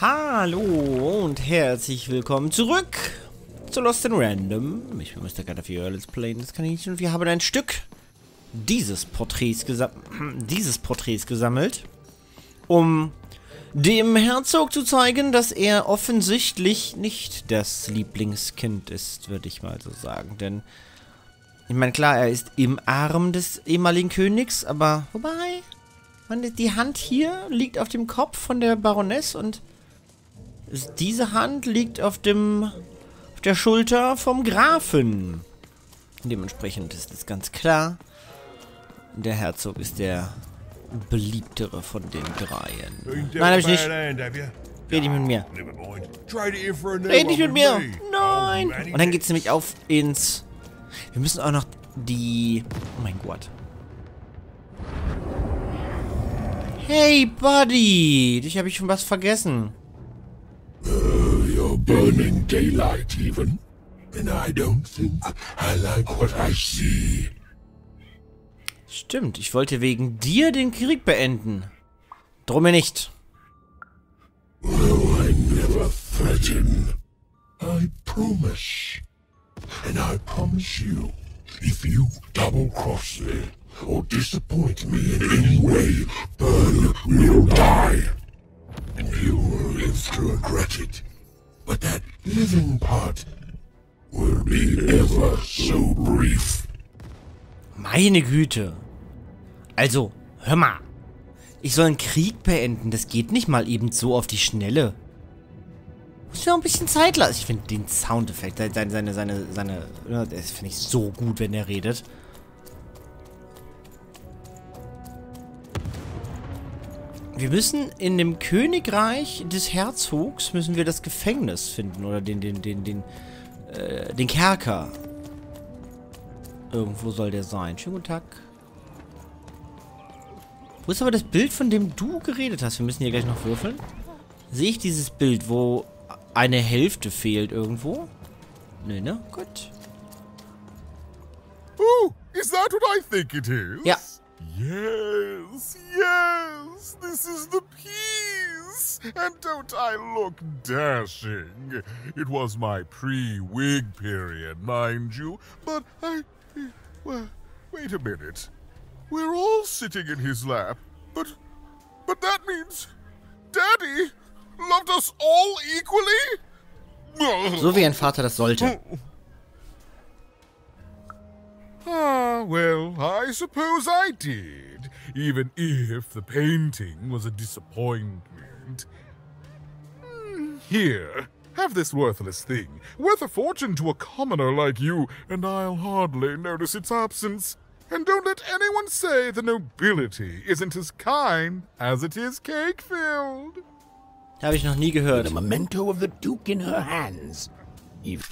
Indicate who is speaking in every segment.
Speaker 1: Hallo und herzlich willkommen zurück zu Lost in Random. Ich bin Mr. Gaddafi Let's Play das Kaninchen und wir haben ein Stück dieses Porträts, dieses Porträts gesammelt, um dem Herzog zu zeigen, dass er offensichtlich nicht das Lieblingskind ist, würde ich mal so sagen. Denn, ich meine, klar, er ist im Arm des ehemaligen Königs, aber wobei, die Hand hier liegt auf dem Kopf von der Baroness und diese Hand liegt auf dem auf der Schulter vom Grafen. Dementsprechend ist es ganz klar, der Herzog ist der beliebtere von den dreien. Nein, hab ich nicht. Red nicht mit mir. Red nicht mit mir. Nein. Und dann geht es nämlich auf ins... Wir müssen auch noch die... Oh mein Gott. Hey, Buddy. Dich habe ich schon was vergessen.
Speaker 2: Burning daylight even. And I don't think I like what I see.
Speaker 1: Stimmt, ich wollte wegen dir den Krieg beenden. Drum mir nicht.
Speaker 2: Oh, I never threaten. I promise. And I promise you, if you double-cross me or disappoint me in any way, Burn will die. And you will live to regret it. But that living part will be ever so brief.
Speaker 1: Meine Güte. Also, hör mal. Ich soll einen Krieg beenden. Das geht nicht mal eben so auf die Schnelle. Muss mir auch ein bisschen Zeit lassen. Ich finde den Soundeffekt, seine, seine, seine, seine, das finde ich so gut, wenn er redet. Wir müssen in dem Königreich des Herzogs müssen wir das Gefängnis finden oder den, den, den, den, äh, den Kerker. Irgendwo soll der sein. Schönen guten Tag. Wo ist aber das Bild, von dem du geredet hast? Wir müssen hier gleich noch würfeln. Sehe ich dieses Bild, wo eine Hälfte fehlt irgendwo? Nee, ne? Gut.
Speaker 3: Oh, is that what I think it is?
Speaker 1: Ja.
Speaker 3: Yes, yes, this is the piece. And don't I look dashing? It was my pre-wig period, mind you, but I... Well, wait a minute. We're all sitting in his lap, but... But that means... Daddy loved us all equally?
Speaker 1: So wie ein Vater das sollte.
Speaker 3: Oh, Ah, well, I suppose I did, even if the painting was a disappointment. Hmm, Here, have this worthless thing, worth a fortune to a commoner like you, and I'll hardly notice its absence. And don't let anyone say the nobility isn't as kind as it is cake-filled.
Speaker 1: Habe ich noch nie gehört.
Speaker 4: The memento of the Duke in her hands. Even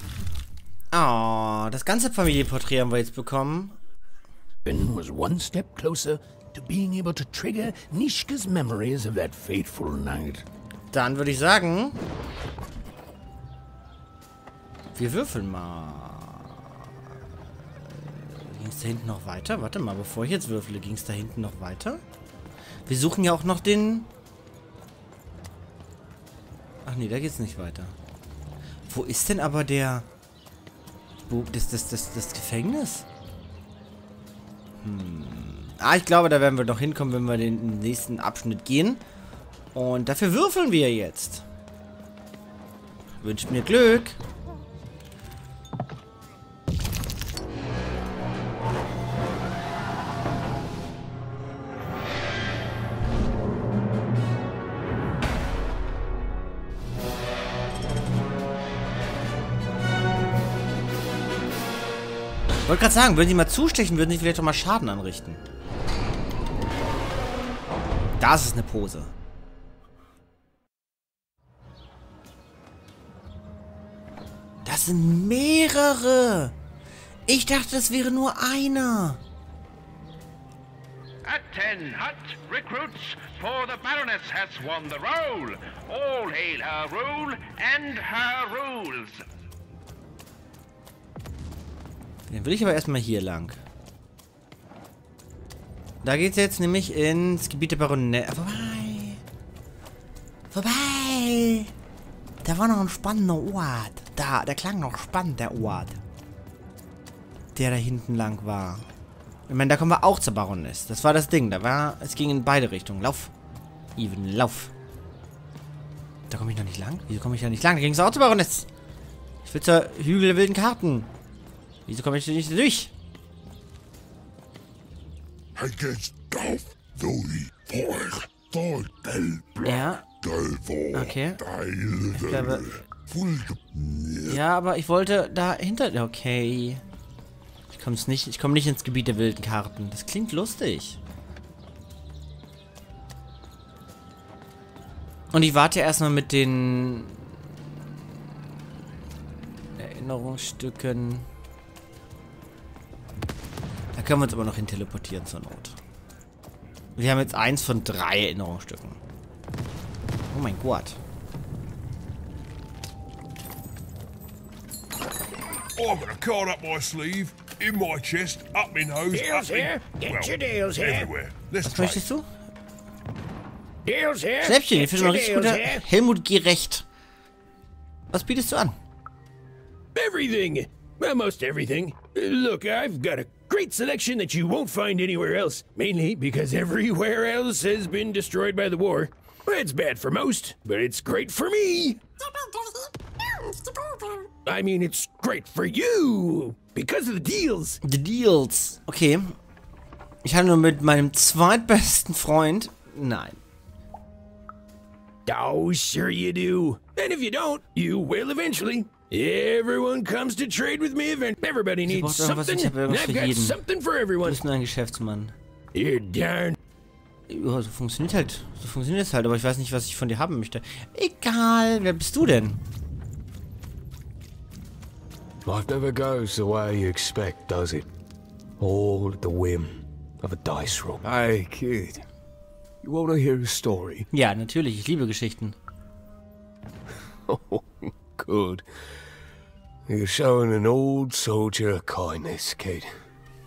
Speaker 1: Oh, das ganze Familienporträt haben wir jetzt bekommen.
Speaker 4: Was one step closer to being able to trigger Nishka's memories of that fateful night.
Speaker 1: Dann würde ich sagen... Wir würfeln mal. Ging es da hinten noch weiter? Warte mal, bevor ich jetzt würfele, ging es da hinten noch weiter? Wir suchen ja auch noch den... Ach nee, da geht's nicht weiter. Wo ist denn aber der... Wo, das, das, das, das Gefängnis? Hm. Ah, ich glaube, da werden wir noch hinkommen, wenn wir den nächsten Abschnitt gehen. Und dafür würfeln wir jetzt. Wünscht mir Glück. Gerade sagen, würden sie mal zustechen, würden sie vielleicht doch mal Schaden anrichten. Das ist eine Pose. Das sind mehrere. Ich dachte, das wäre nur einer.
Speaker 5: At 10, hut recruits, for the Baroness has won the roll. All hail her rule and her rules.
Speaker 1: Dann will ich aber erstmal hier lang. Da geht's jetzt nämlich ins Gebiet der Baroness. Vorbei. Vorbei! Da war noch ein spannender Ort. Da, der klang noch spannend, der Ort. Der da hinten lang war. Ich meine, da kommen wir auch zur Baroness. Das war das Ding. Da war, es ging in beide Richtungen. Lauf. Even, lauf. Da komme ich noch nicht lang? Wieso komme ich da nicht lang? Da ging es auch zur Baroness. Ich will zur Hügel der wilden Karten. Wieso komme ich da nicht durch?
Speaker 2: Del,
Speaker 1: Ja, Okay. Glaube- ja, aber ich wollte da hinter... Okay. Ich komme nicht, ich komme nicht ins Gebiet der wilden Karten. Das klingt lustig. Und ich warte erstmal mit den Erinnerungsstücken. Können wir uns aber noch hin teleportieren zur Not. Wir haben jetzt eins von drei Erinnerungsstücken. Oh mein Gott.
Speaker 2: I've got a card up my sleeve, in my chest, up my nose,
Speaker 4: Deals
Speaker 2: up
Speaker 4: here. Get
Speaker 2: well,
Speaker 4: your deals here.
Speaker 2: Everywhere. Let's
Speaker 1: Was möchtest du?
Speaker 4: Deals here.
Speaker 1: Schnäppchen, ich finde mal richtig guter
Speaker 4: here.
Speaker 1: Helmut Gerecht. Was bietest du an?
Speaker 6: Everything. Well, most everything. Look, I've got a great selection that you won't find anywhere else. Mainly because everywhere else has been destroyed by the war. It's bad for most, but it's great for me. I mean, it's great for you. Because of the deals.
Speaker 1: The Deals. Okay. Ich handle mit meinem zweitbesten Freund. Nein.
Speaker 6: Oh, sure you do. And if you don't, you will eventually. Everyone comes to trade with me event. Everybody needs something.
Speaker 1: ich
Speaker 6: and I've
Speaker 1: für
Speaker 6: got
Speaker 1: jeden.
Speaker 6: something for
Speaker 1: Du
Speaker 6: everyone.
Speaker 1: bist nur ein Geschäftsmann.
Speaker 6: You're darn
Speaker 1: Ja, so funktioniert halt. So funktioniert es halt, aber ich weiß nicht, was ich von dir haben möchte. Egal, wer bist du denn?
Speaker 7: Life never goes the way you expect, does it? All at the whim of a dice roll. Hey, kid. You want to hear a story?
Speaker 1: Ja, natürlich, ich liebe Geschichten.
Speaker 7: Oh, good. You're showing an old soldier a kindness, kid.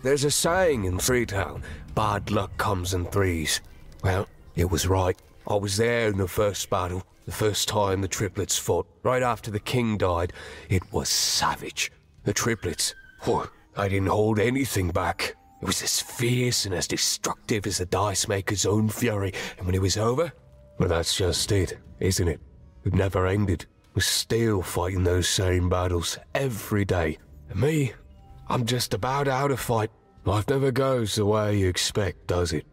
Speaker 7: There's a saying in Freetown bad luck comes in threes. Well, it was right. I was there in the first battle, the first time the triplets fought. Right after the king died, it was savage. The triplets, oh, I didn't hold anything back. It was as fierce and as destructive as the dice maker's own fury. And when it was over, well, that's just it, isn't it? It never ended. We're still fighting those same battles every day. And me, I'm just about out of fight. Life never goes the way you expect, does it?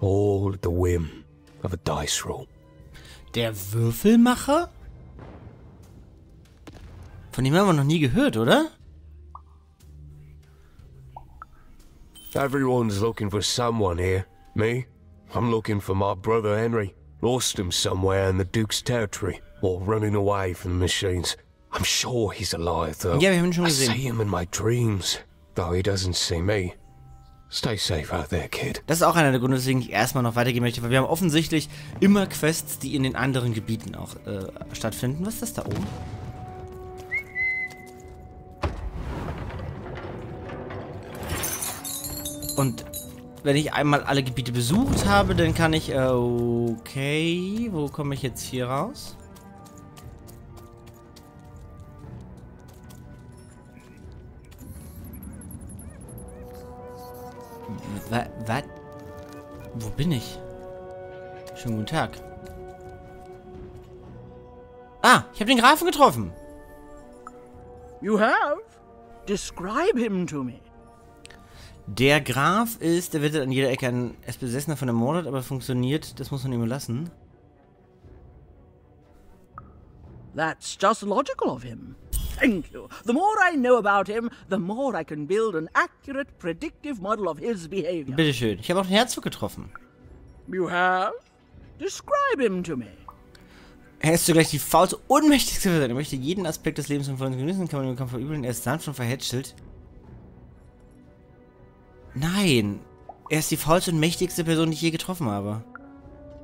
Speaker 7: All at the whim of a dice roll.
Speaker 1: Der Würfelmacher? Von dem haben wir noch nie gehört, oder?
Speaker 7: Everyone's looking for someone here. Me? I'm looking for my brother Henry. Lost him somewhere in the Duke's territory, or running away from the machines. I'm sure he's alive, though.
Speaker 1: Ja, wir haben ihn schon
Speaker 7: I
Speaker 1: gesehen.
Speaker 7: see him in my dreams, though he doesn't see me. Stay safe out there, kid.
Speaker 1: Das ist auch einer der Gründe, weswegen ich erstmal noch weitergehen möchte, weil wir haben offensichtlich immer Quests, die in den anderen Gebieten auch äh, stattfinden. Was ist das da oben? Und wenn ich einmal alle Gebiete besucht habe, dann kann ich... Äh, okay, wo komme ich jetzt hier raus? Was? Wo bin ich? Schönen guten Tag. Ah, ich habe den Grafen getroffen.
Speaker 8: You have? Describe him to me.
Speaker 1: Der Graf ist, der wird an jeder Ecke ein es Besessener von ermordet, aber funktioniert, das muss man ihm lassen.
Speaker 8: That's just logical of him. Thank you. The more I know about him, the more I can build an accurate, predictive model of his behavior.
Speaker 1: Bitteschön. Ich habe auch den Herzog getroffen.
Speaker 8: You have? Describe him to me.
Speaker 1: Er ist zugleich die faulste, unmächtigste Person. Er möchte jeden Aspekt des Lebens von vollen genießen, kann man im Kampf verübeln. Er ist sanft und verhätschelt. Nein. Er ist die faulste und mächtigste Person, die ich je getroffen habe.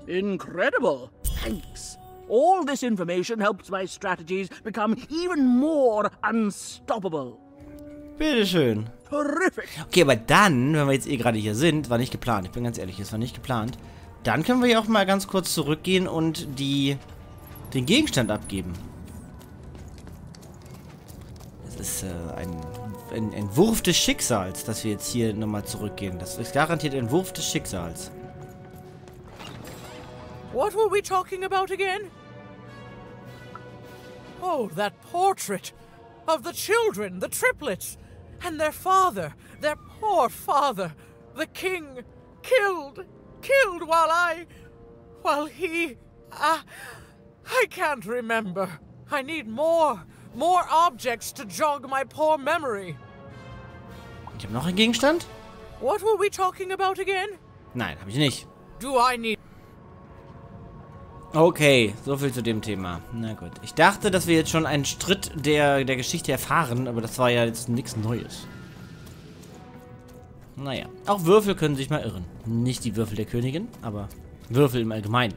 Speaker 8: Incredible. Thanks. All this information helps my strategies become even more unstoppable.
Speaker 1: Bitteschön.
Speaker 8: Terrific.
Speaker 1: Okay, aber dann, wenn wir jetzt eh gerade hier sind, war nicht geplant. Ich bin ganz ehrlich, es war nicht geplant. Dann können wir ja auch mal ganz kurz zurückgehen und die den Gegenstand abgeben. Es ist äh, ein, ein, ein Wurf des Schicksals, dass wir jetzt hier nochmal zurückgehen. Das ist garantiert ein Wurf des Schicksals.
Speaker 9: What were we talking about again? Oh, that portrait of the children, the triplets, and their father, their poor father, the king, killed, killed while I, while he, ah, I can't remember. I need more, more objects to jog my poor memory.
Speaker 1: Ich habe noch einen Gegenstand?
Speaker 9: What were we talking about again?
Speaker 1: Nein, habe ich nicht.
Speaker 9: Do I need
Speaker 1: Okay, so viel zu dem Thema. Na gut. Ich dachte, dass wir jetzt schon einen Stritt der, der Geschichte erfahren, aber das war ja jetzt nichts Neues. Naja, auch Würfel können sich mal irren. Nicht die Würfel der Königin, aber Würfel im Allgemeinen.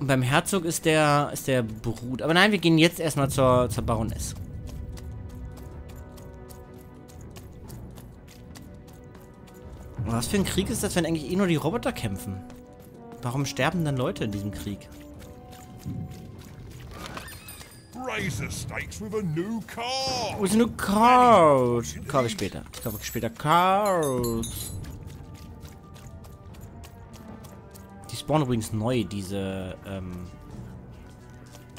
Speaker 1: Und beim Herzog ist der, ist der Brut. Aber nein, wir gehen jetzt erstmal zur, zur Baroness. Was für ein Krieg ist das, wenn eigentlich eh nur die Roboter kämpfen? Warum sterben dann Leute in diesem Krieg?
Speaker 2: Razor stakes with a new car.
Speaker 1: Wo ist eine Card? Kaufe ich später. Ich kaufe später Cards. Die spawnen übrigens neu, diese ähm,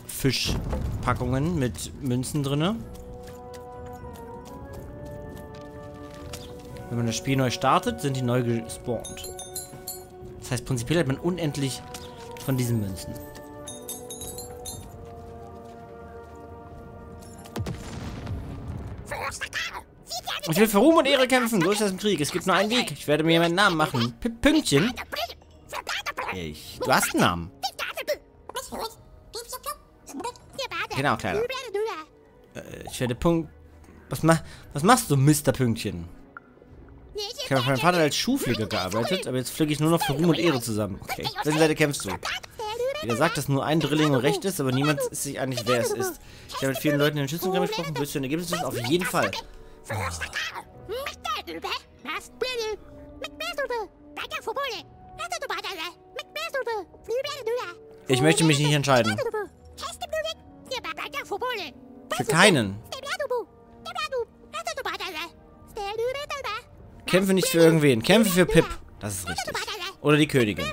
Speaker 1: Fischpackungen mit Münzen drinne. Wenn man das Spiel neu startet, sind die neu gespawnt. Das heißt, prinzipiell hat man unendlich von diesen Münzen. Ich will für Ruhm und Ehre kämpfen. So ist das im Krieg. Es gibt nur einen Weg. Ich werde mir meinen Namen machen. P Pünktchen. Ich. Du hast einen Namen. Genau, Kleiner. Äh, ich werde Punkt. Was, ma was machst du, Mr. Pünktchen? Ich habe meinem Vater als Schuhflicker gearbeitet, aber jetzt fliege ich nur noch für Ruhm und Ehre zusammen. Okay, welche Seite kämpfst du? Jeder sagt, dass nur ein Drilling und recht ist, aber niemand ist sich einig, wer es ist. Ich habe mit vielen Leuten in den Schützengraben gesprochen. Willst du ein Ergebnis wissen? Auf jeden Fall. Ich möchte mich nicht entscheiden. Für keinen. Kämpfe nicht für irgendwen. Kämpfe für Pip. Das ist richtig. Oder die Königin.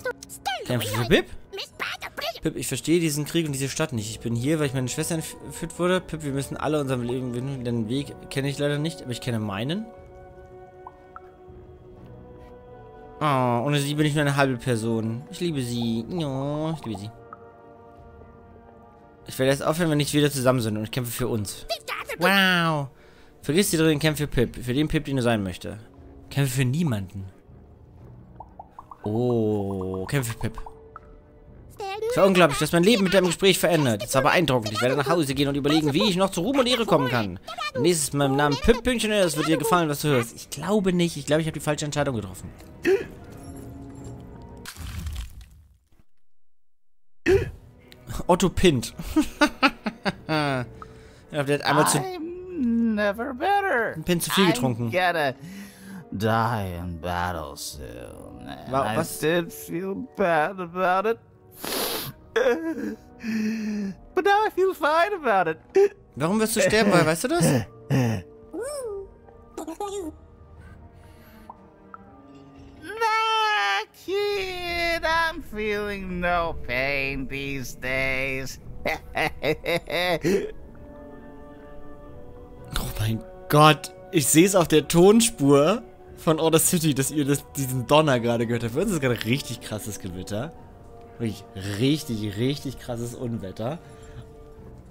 Speaker 1: Kämpfe für Pip? Pip, ich verstehe diesen Krieg und diese Stadt nicht. Ich bin hier, weil ich meine Schwester entführt wurde. Pip, wir müssen alle unserem Leben gewinnen. Den Weg kenne ich leider nicht, aber ich kenne meinen. Oh, ohne sie bin ich nur eine halbe Person. Ich liebe sie. Ja, ich liebe sie. Ich werde jetzt aufhören, wenn ich wieder zusammen sind und ich kämpfe für uns. Wow. Vergiss die drin, kämpfe für Pip. Für den Pip, den du sein möchte. Kämpfe für niemanden. Oh, kämpfe für Pip. Es war unglaublich, dass mein Leben mit deinem Gespräch verändert. Es war beeindruckend. Ich werde nach Hause gehen und überlegen, wie ich noch zu Ruhm und Ehre kommen kann. Nächstes Mal im Namen Pip Pünktchen, es wird dir gefallen, was du hörst. Ich glaube nicht. Ich glaube, ich habe die falsche Entscheidung getroffen. Otto Pint. ja, der hat einmal zu...
Speaker 10: never better.
Speaker 1: Ein Pint zu viel getrunken.
Speaker 10: Die in battle soon. And
Speaker 1: Wa-
Speaker 10: I
Speaker 1: was?
Speaker 10: did feel bad about it. But now I feel fine about it.
Speaker 1: Warum wirst du sterben, weil, weißt du das?
Speaker 10: Nah, kid, I'm feeling no pain these days.
Speaker 1: Oh mein Gott. Ich sehe es auf der Tonspur von Order City, dass ihr das, diesen Donner gerade gehört habt. Für uns ist gerade richtig krasses Gewitter. Wirklich richtig, richtig krasses Unwetter.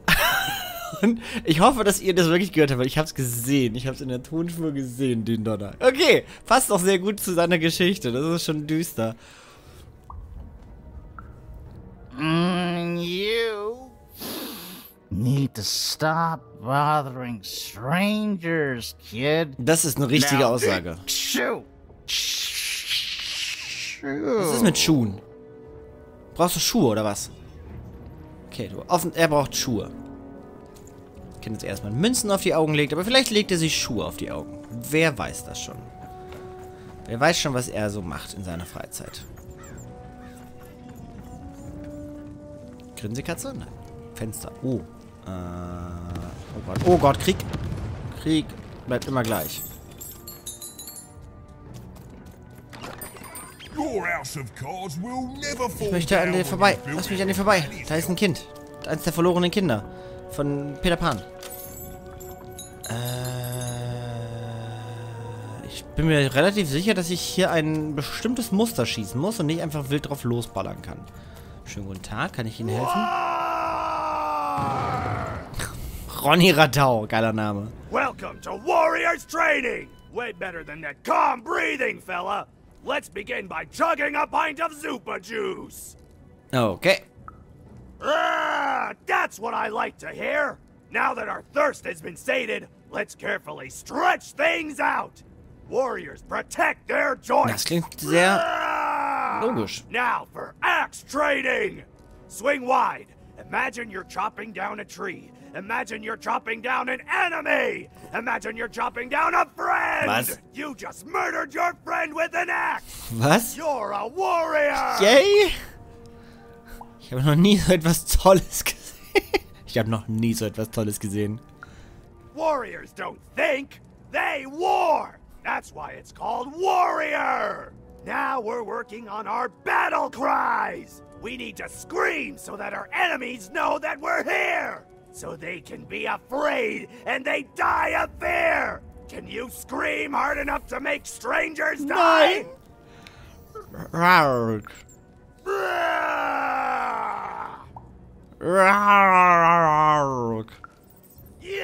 Speaker 1: Und ich hoffe, dass ihr das wirklich gehört habt, weil ich habe es gesehen. Ich habe es in der Tonspur gesehen, den Donner. Okay, passt doch sehr gut zu seiner Geschichte. Das ist schon düster.
Speaker 10: Mm, you need to stop bothering strangers, kid.
Speaker 1: Das ist eine richtige
Speaker 10: Now,
Speaker 1: Aussage.
Speaker 10: Shoot.
Speaker 1: Was ist mit Schuhen? Brauchst du Schuhe oder was? Okay, du offen, er braucht Schuhe. Ich kann jetzt erstmal Münzen auf die Augen legt, aber vielleicht legt er sich Schuhe auf die Augen. Wer weiß das schon. Wer weiß schon, was er so macht in seiner Freizeit. Grinsekatze? Nein. Fenster. Oh. Äh, oh Gott. Oh Gott, Krieg. Krieg bleibt immer gleich. Ich möchte an dir vorbei. Lass mich an dir vorbei. Da ist ein Kind. Eins der verlorenen Kinder. Von Peter Pan. Äh, ich bin mir relativ sicher, dass ich hier ein bestimmtes Muster schießen muss und nicht einfach wild drauf losballern kann. Schönen guten Tag. Kann ich Ihnen helfen? Ronny Radau. Geiler Name.
Speaker 11: Welcome to Warriors Training! Way better than that calm breathing, fella! Let's begin by chugging a pint of Zupa juice!
Speaker 1: Okay.
Speaker 11: Ah, that's what I like to hear! Now that our thirst has been sated, let's carefully stretch things out! Warriors protect their joints!
Speaker 1: Das klingt sehr
Speaker 11: Ah!
Speaker 1: logisch.
Speaker 11: Now for axe training! Swing wide. Imagine you're chopping down a tree. Imagine you're chopping down an enemy. Imagine you're chopping down a friend.
Speaker 1: Was?
Speaker 11: You just murdered your friend with an axe.
Speaker 1: Was?
Speaker 11: You're a warrior.
Speaker 1: Yay! Ich habe noch nie so etwas Tolles gesehen. Ich habe noch nie so etwas Tolles gesehen.
Speaker 11: Warriors don't think, they war. That's why it's called Warrior. Now we're working on our battle cries. We need to scream so that our enemies know that we're here. So they can be afraid and they die of fear. Can you scream hard enough to make strangers die? Yes!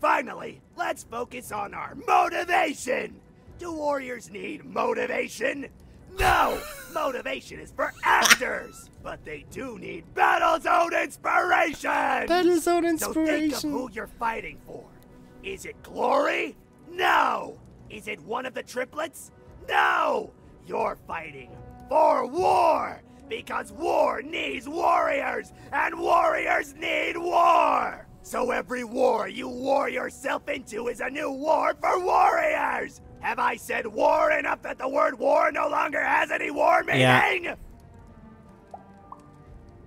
Speaker 11: Finally, let's focus on our motivation. Do warriors need motivation? No! motivation is for actors! But they do need battle zone inspiration!
Speaker 1: Battle Zone inspiration!
Speaker 11: So think of who you're fighting for. Is it glory? No! Is it one of the triplets? No! You're fighting for war! Because war needs warriors, and warriors need war! So every war you war yourself into is a new war for warriors! Have I said war enough that the word war no longer has any war meaning?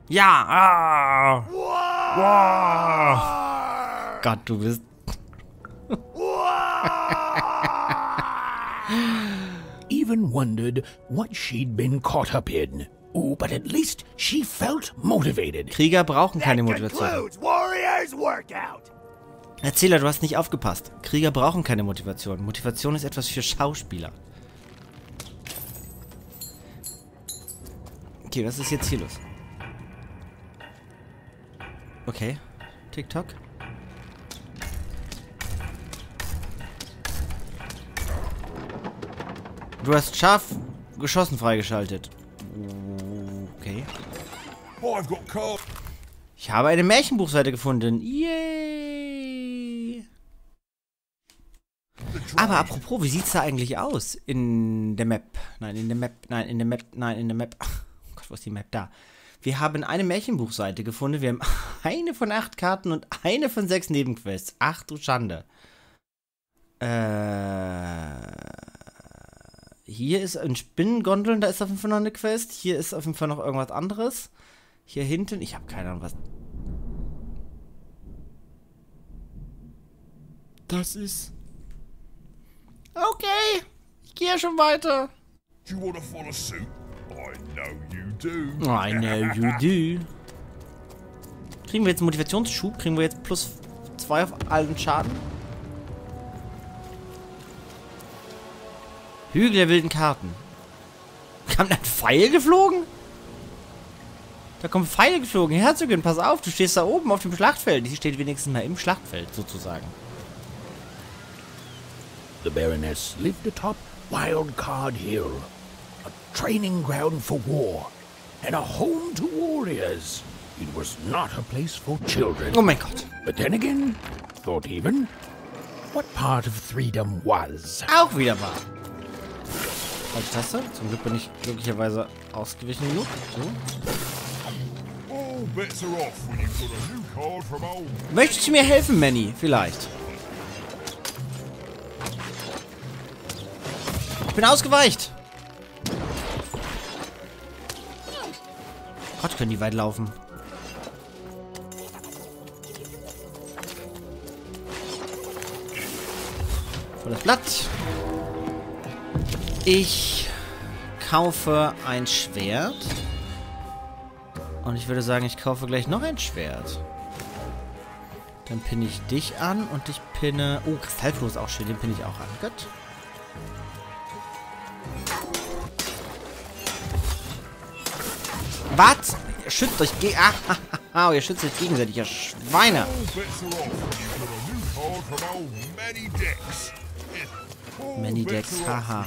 Speaker 1: Ja. Ah.
Speaker 11: War!
Speaker 1: Gott, du bist.
Speaker 4: Even wondered what she'd been caught up in. Oh, but at least she felt motivated.
Speaker 1: Krieger brauchen keine Motivation.
Speaker 11: That concludes Warriors Workout!
Speaker 1: Erzähler, du hast nicht aufgepasst. Krieger brauchen keine Motivation. Motivation ist etwas für Schauspieler. Okay, was ist jetzt hier los? Okay. TikTok. Du hast scharf geschossen freigeschaltet. Okay. Ich habe eine Märchenbuchseite gefunden. Yay! Aber apropos, wie sieht's da eigentlich aus in der Map? Nein, in der Map, nein, in der Map, nein, in der Map. Oh Gott, wo ist die Map da? Wir haben eine Märchenbuchseite gefunden. Wir haben eine von acht Karten und eine von sechs Nebenquests. Ach du Schande. Äh, hier ist ein Spinnengondeln, da ist auf jeden Fall noch eine Quest. Hier ist auf jeden Fall noch irgendwas anderes. Hier hinten, ich habe keine Ahnung, was. Das ist. Okay, ich gehe ja schon weiter.
Speaker 2: Do you want to follow suit? I know you do.
Speaker 1: I know you do. Kriegen wir jetzt einen Motivationsschub? Kriegen wir jetzt plus zwei auf allen Schaden? Hügel der wilden Karten. Kam da ein Pfeil geflogen? Da kommen Pfeile geflogen. Herzogin, pass auf, du stehst da oben auf dem Schlachtfeld. Die steht wenigstens mal im Schlachtfeld, sozusagen.
Speaker 4: The Baroness lived atop Wildcard Hill, a training ground for war, and a home to warriors. It was not a place for children.
Speaker 1: Oh my god.
Speaker 4: But then again, thought even, what part of freedom was?
Speaker 1: Auch wieder wahr. Falsche Taste. Zum Glück bin ich glücklicherweise ausgewichen genug. So.
Speaker 2: All off when you've got a new card from old.
Speaker 1: Möchtest du mir helfen, Manny? Vielleicht. Bin ausgeweicht. Gott, können die weit laufen. Volles Blatt. Ich kaufe ein Schwert. Und ich würde sagen, ich kaufe gleich noch ein Schwert. Dann pinne ich dich an und ich pinne... Oh, Kristallfluss ist auch schön. Den pinne ich auch an. Gut. Was? Ihr schützt euch gegen... Ah, ihr schützt euch gegenseitig, ihr Schweine. Many Decks, haha.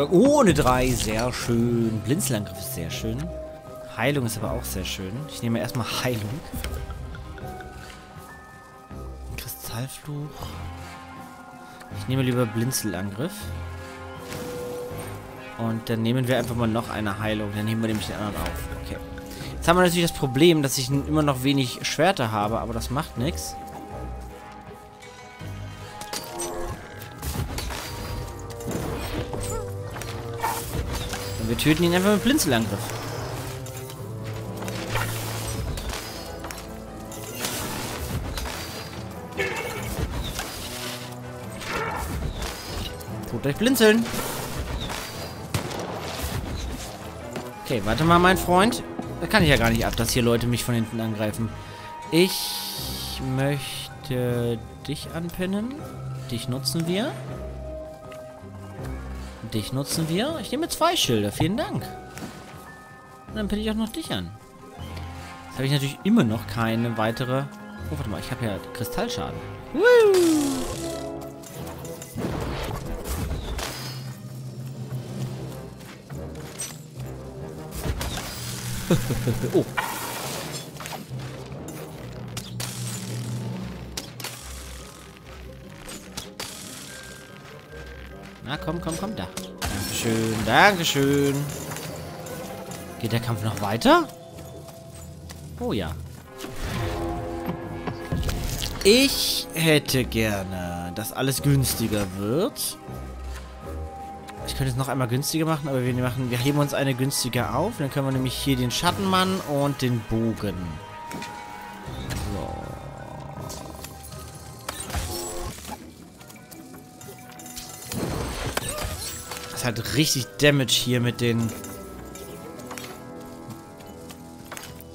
Speaker 1: Äh, oh, eine 3. Sehr schön. Blinzelangriff ist sehr schön. Heilung ist aber auch sehr schön. Ich nehme erstmal Heilung. Kristallfluch. Ich nehme lieber Blinzelangriff. Und dann nehmen wir einfach mal noch eine Heilung. Dann nehmen wir nämlich den anderen auf. Okay. Jetzt haben wir natürlich das Problem, dass ich immer noch wenig Schwerter habe, aber das macht nichts. Wir töten ihn einfach mit Blinzelangriff. Tut euch blinzeln. Okay, warte mal, mein Freund. Da kann ich ja gar nicht ab, dass hier Leute mich von hinten angreifen. Ich möchte dich anpinnen. Dich nutzen wir. Dich nutzen wir. Ich nehme zwei Schilder. Vielen Dank. Und dann pinne ich auch noch dich an. Jetzt habe ich natürlich immer noch keine weitere... Oh, warte mal. Ich habe ja Kristallschaden. Woo! oh. Na, komm, komm, komm, da. Dankeschön, Dankeschön. Geht der Kampf noch weiter? Oh ja. Ich hätte gerne, dass alles günstiger wird. Ich könnte es noch einmal günstiger machen, aber wir machen, wir heben uns eine günstiger auf. Dann können wir nämlich hier den Schattenmann und den Bogen. Das halt richtig Damage hier mit den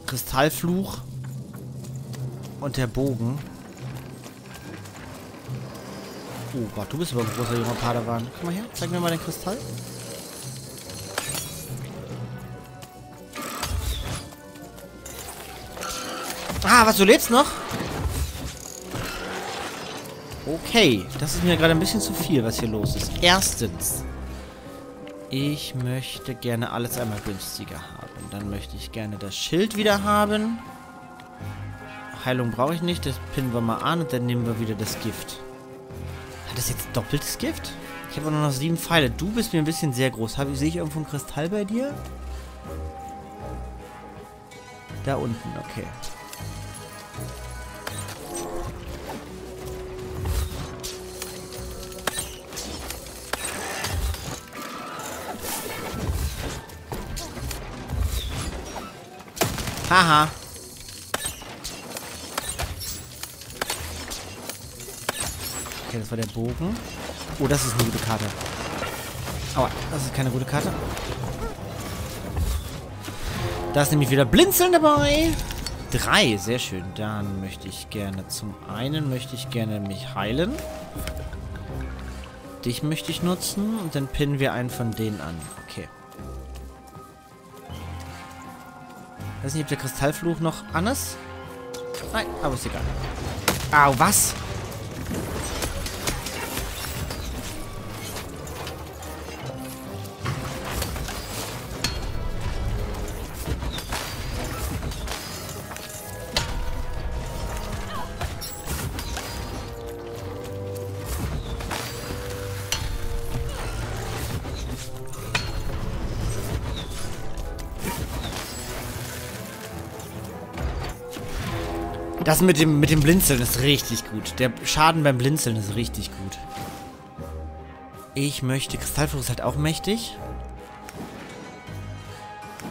Speaker 1: Kristallfluch und der Bogen. Oh Gott, du bist aber ein großer junger Padawan. Komm mal her, zeig mir mal den Kristall. Ah, was, du lebst noch? Okay, das ist mir gerade ein bisschen zu viel, was hier los ist. Erstens, ich möchte gerne alles einmal günstiger haben. Dann möchte ich gerne das Schild wieder haben. Heilung brauche ich nicht, das pinnen wir mal an und dann nehmen wir wieder das Gift. Hat das jetzt doppeltes Gift? Ich habe nur noch sieben Pfeile. Du bist mir ein bisschen sehr groß. Sehe ich irgendwo einen Kristall bei dir? Da unten, okay. Haha. Okay, das war der Bogen. Oh, das ist eine gute Karte. Aua, das ist keine gute Karte. Da ist nämlich wieder Blinzeln dabei. Drei, sehr schön. Dann möchte ich gerne, zum einen möchte ich gerne mich heilen. Dich möchte ich nutzen und dann pinnen wir einen von denen an. Weiß nicht, ob der Kristallfluch noch an ist. Nein, aber ist egal. Au, was? Das mit dem, mit dem Blinzeln ist richtig gut. Der Schaden beim Blinzeln ist richtig gut. Ich möchte... Kristallfluch ist halt auch mächtig.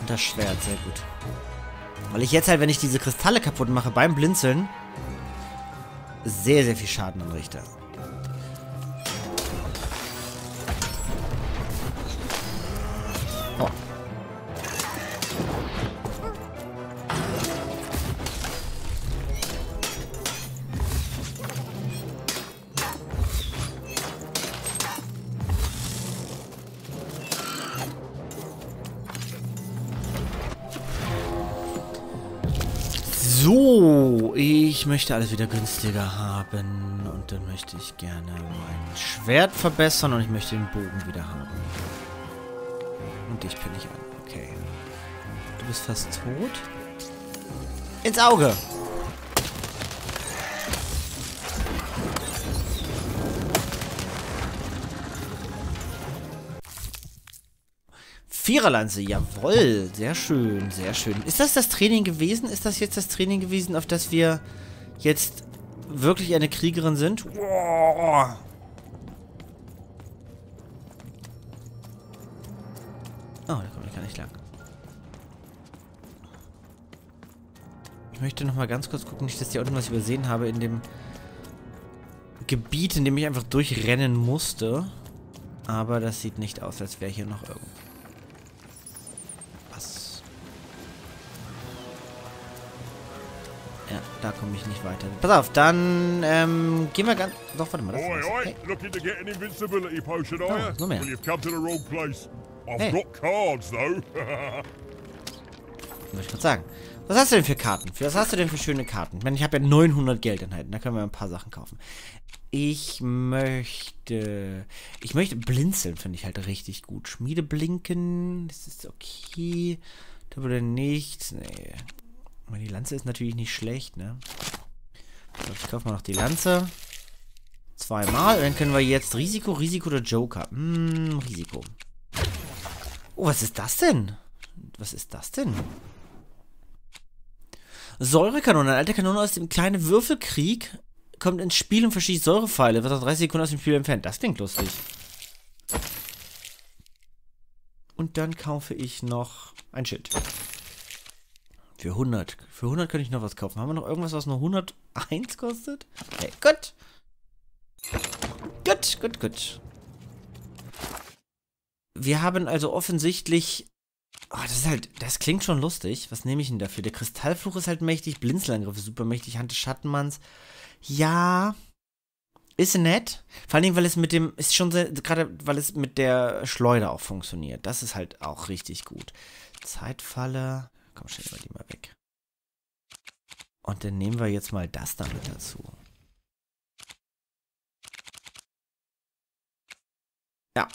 Speaker 1: Und das Schwert, sehr gut. Weil ich jetzt halt, wenn ich diese Kristalle kaputt mache beim Blinzeln, sehr, sehr viel Schaden anrichte. Ich möchte alles wieder günstiger haben. Und dann möchte ich gerne mein Schwert verbessern und ich möchte den Bogen wieder haben. Und dich pinne ich an. Okay. Du bist fast tot. Ins Auge! Viererlanze, jawoll. Sehr schön, sehr schön. Ist das das Training gewesen? Ist das jetzt das Training gewesen, auf das wir jetzt wirklich eine Kriegerin sind? Wow. Oh, da komme ich gar nicht lang. Ich möchte noch mal ganz kurz gucken, nicht, dass ich irgendwas übersehen habe in dem Gebiet, in dem ich einfach durchrennen musste. Aber das sieht nicht aus, als wäre hier noch irgendwas. Da komme ich nicht weiter. Pass auf, dann ähm, gehen wir ganz... Doch, warte mal. Das
Speaker 2: Oi, oi,
Speaker 1: hey.
Speaker 2: looking to get an invincibility potion, are
Speaker 1: Oh,
Speaker 2: you?
Speaker 1: no, man.
Speaker 2: Well, you've come to the wrong place. I've
Speaker 1: Hey.
Speaker 2: got cards, though.
Speaker 1: Wollte ich gerade sagen. Was hast du denn für Karten? Für was hast du denn für schöne Karten? Ich meine, ich habe ja 900 Geldeinheiten. Da können wir ein paar Sachen kaufen. Ich möchte... Ich möchte... Blinzeln finde ich halt richtig gut. Schmiedeblinken. Das ist okay. Da würde nichts. Nee. Die Lanze ist natürlich nicht schlecht, ne? So, ich kaufe mal noch die Lanze. Zweimal. Dann können wir jetzt Risiko, Risiko oder Joker. Hm, Risiko. Oh, was ist das denn? Was ist das denn? Säurekanone. Eine alte Kanone aus dem kleinen Würfelkrieg kommt ins Spiel und verschießt Säurepfeile. Wird nach 30 Sekunden aus dem Spiel entfernt. Das klingt lustig. Und dann kaufe ich noch ein Schild. Für 100. Für 100 könnte ich noch was kaufen. Haben wir noch irgendwas, was nur 101 kostet? Okay, gut. Gut, gut, gut. Wir haben also offensichtlich... Oh, das ist halt... Das klingt schon lustig. Was nehme ich denn dafür? Der Kristallfluch ist halt mächtig. Blinzelangriff ist super mächtig. Hand des Schattenmanns. Ja... Ist nett. Vor allen Dingen, weil es mit dem, ist schon sehr, gerade weil es mit der Schleuder auch funktioniert. Das ist halt auch richtig gut. Zeitfalle. Komm, stellen wir die mal weg. Und dann nehmen wir jetzt mal das damit dazu. Ja,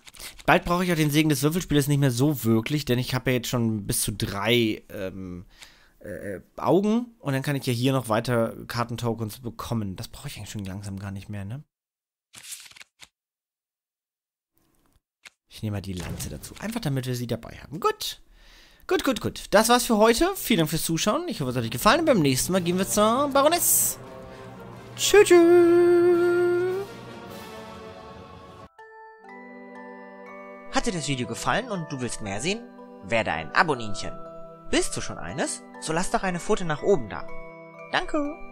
Speaker 1: bald brauche ich auch den Segen des Würfelspielers nicht mehr so wirklich, denn ich habe ja jetzt schon bis zu drei ähm, äh, Augen und dann kann ich ja hier noch weiter Kartentokens bekommen. Das brauche ich eigentlich schon langsam gar nicht mehr, ne? Ich nehme mal die Lanze dazu. Einfach damit wir sie dabei haben. Gut. Gut, gut, gut. Das war's für heute. Vielen Dank fürs Zuschauen. Ich hoffe, es hat euch gefallen. Und beim nächsten Mal gehen wir zur Baroness. Tschüss. tschüss.
Speaker 12: Hat dir das Video gefallen und du willst mehr sehen? Werde ein Aboninchen. Bist du schon eines? So lass doch eine Pfote nach oben da. Danke.